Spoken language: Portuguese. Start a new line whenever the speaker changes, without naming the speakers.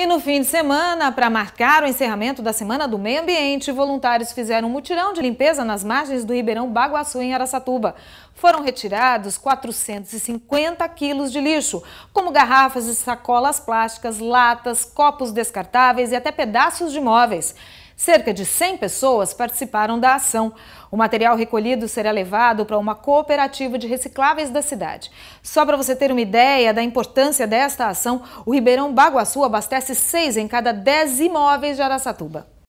E no fim de semana, para marcar o encerramento da Semana do Meio Ambiente, voluntários fizeram um mutirão de limpeza nas margens do Ribeirão Baguaçu, em Aracatuba. Foram retirados 450 quilos de lixo, como garrafas e sacolas plásticas, latas, copos descartáveis e até pedaços de móveis. Cerca de 100 pessoas participaram da ação. O material recolhido será levado para uma cooperativa de recicláveis da cidade. Só para você ter uma ideia da importância desta ação, o Ribeirão Baguaçu abastece seis em cada dez imóveis de Araçatuba.